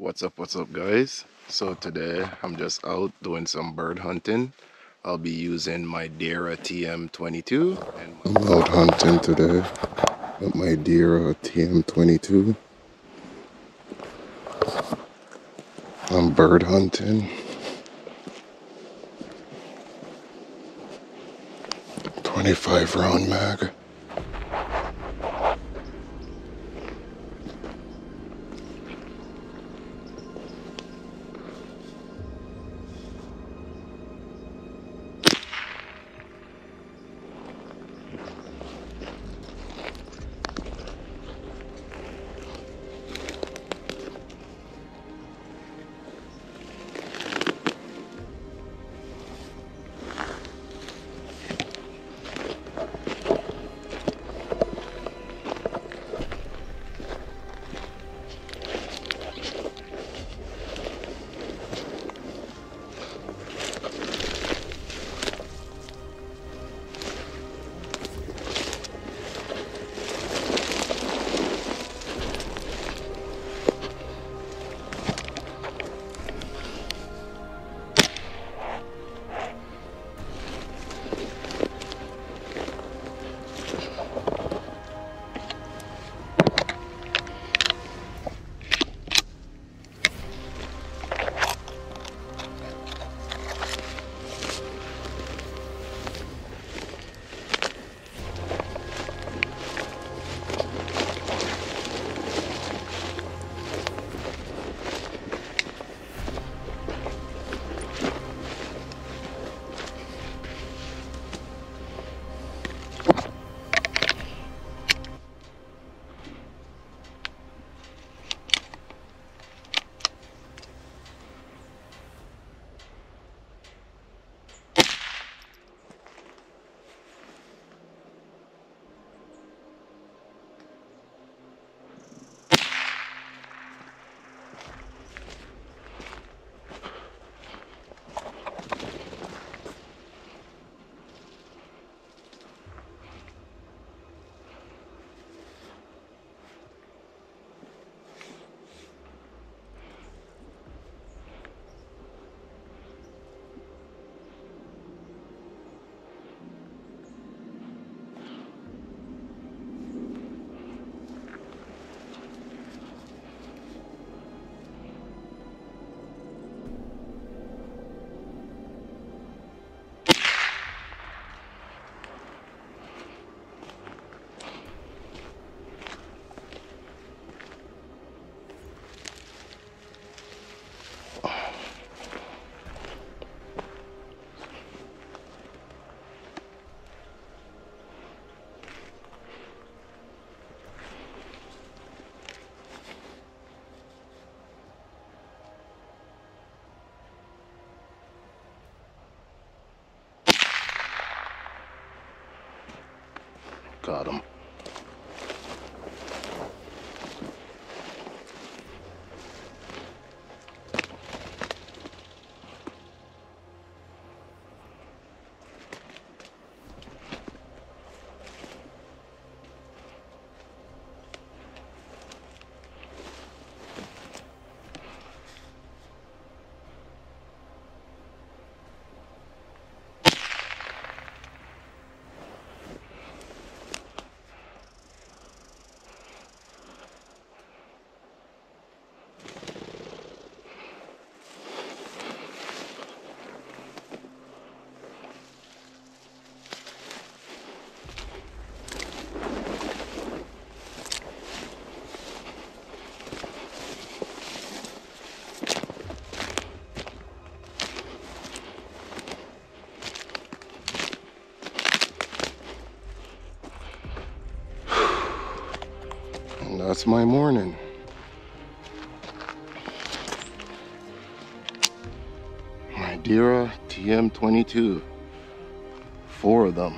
What's up, what's up, guys? So, today I'm just out doing some bird hunting. I'll be using my Derya TM22. And I'm out hunting today with my Derya TM22. I'm bird hunting. 25 round mag. Got him. And that's my morning. My Derya TM22. Four of them.